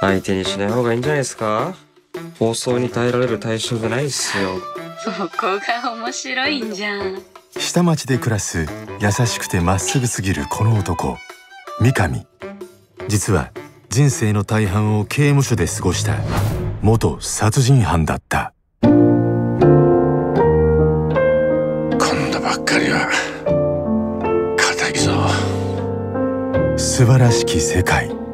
相手にしない方がいいんじゃないですか？放送に耐えられる対象じゃないっすよ。そこが面白いんじゃん。下町で暮らす優しくてまっすぐすぎるこの男三上。実は人生の大半を刑務所で過ごした元殺人犯だった。今度ばっかりは固いぞ。素晴らしき世界。